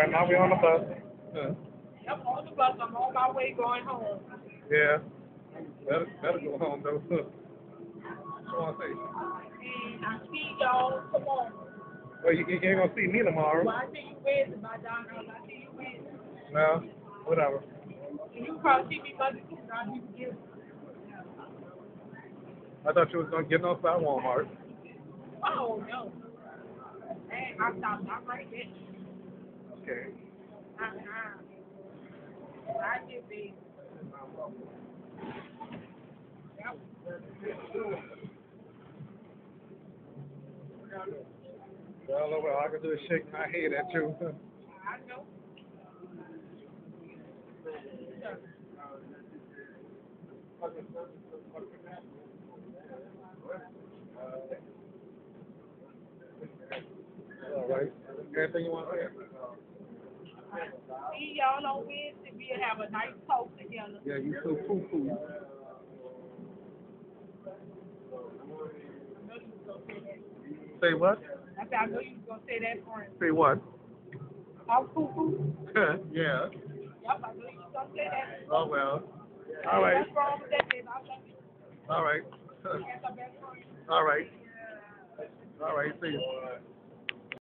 right, now we on the bus. Uh, I'm on the bus. I'm on my way going home. yeah. Better, better go home though. What I to say? And I see y'all tomorrow. Well, you, you ain't gonna see me tomorrow. Well, I see you Wednesday, my daughter. I see you Wednesday. No, whatever. And you probably see me Monday too. I'll be together. I thought you was gonna get no outside Walmart. Oh, no. Hey, I stopped. I'm right there. Okay. Uh-huh. I. Well, I can do is shake my head at you. I know. All right. Anything you want to say? See y'all on Wednesday. We'll have a nice talk together. Yeah, you so poo poo. I know you was gonna say what? I said I know you was gonna say that for him. Say what? I'm cuckoo. yeah. Yep, I know you was gonna say that. Oh well. All right. What's wrong with that? Then I love you. All right. That's the best friend. All right. All right. See you.